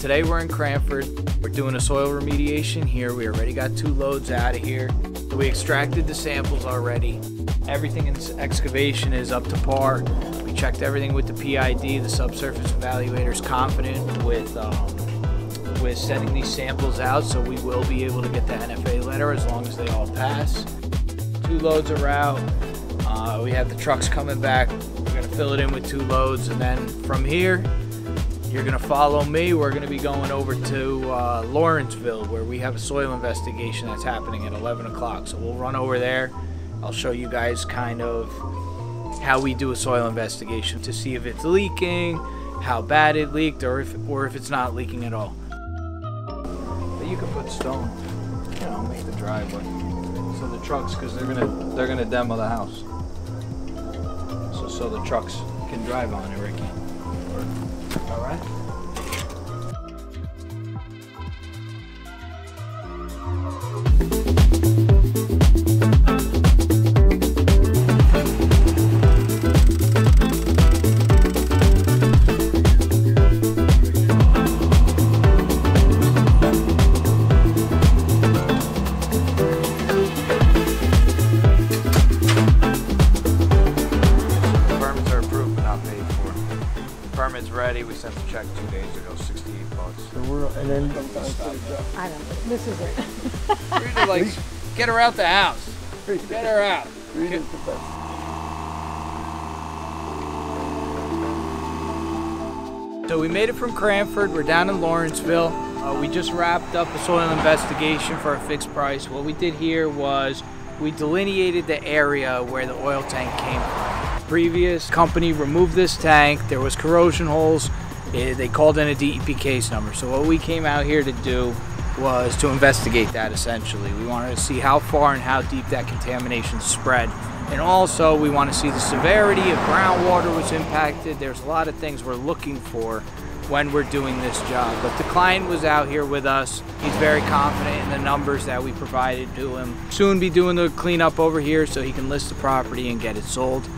today we're in Cranford. We're doing a soil remediation here. We already got two loads out of here. We extracted the samples already. Everything in this excavation is up to par. We checked everything with the PID. The subsurface evaluator is confident with um, with sending these samples out, so we will be able to get the NFA letter as long as they all pass. Two loads are out. Uh, we have the trucks coming back. We're gonna fill it in with two loads, and then from here, you're gonna follow me. We're gonna be going over to uh, Lawrenceville, where we have a soil investigation that's happening at 11 o'clock. So we'll run over there. I'll show you guys kind of how we do a soil investigation to see if it's leaking, how bad it leaked, or if or if it's not leaking at all. But you can put stone, you know, make the driveway. So the trucks, because they're gonna they're gonna demo the house. So so the trucks can drive on it, Ricky. All right. Permits ready. We sent the check two days ago, 68 bucks. So we're, and then I don't know. This is it. Rita, like, get her out the house. Get her out. read it the best. So we made it from Cranford. We're down in Lawrenceville. Uh, we just wrapped up a soil investigation for a fixed price. What we did here was we delineated the area where the oil tank came from. Previous company removed this tank. There was corrosion holes. Eh, They called in a DEP case number. So what we came out here to do was to investigate that essentially. We wanted to see how far and how deep that contamination spread. And also we want to see the severity if groundwater was impacted. There's a lot of things we're looking for when we're doing this job. But the client was out here with us. He's very confident in the numbers that we provided to him. Soon be doing the cleanup over here so he can list the property and get it sold.